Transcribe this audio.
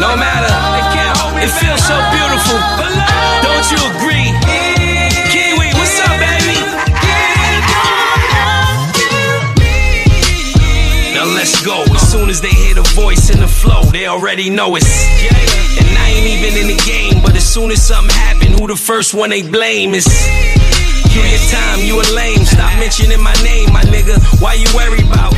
No matter, it feels so beautiful. Don't you agree? Kiwi, what's up, baby? Now let's go. As soon as they hear the voice and the flow, they already know it's. And I ain't even in the game, but as soon as something happen, who the first one they blame is. Give your time, you a lame. Stop mentioning my name, my nigga. Why you worry about?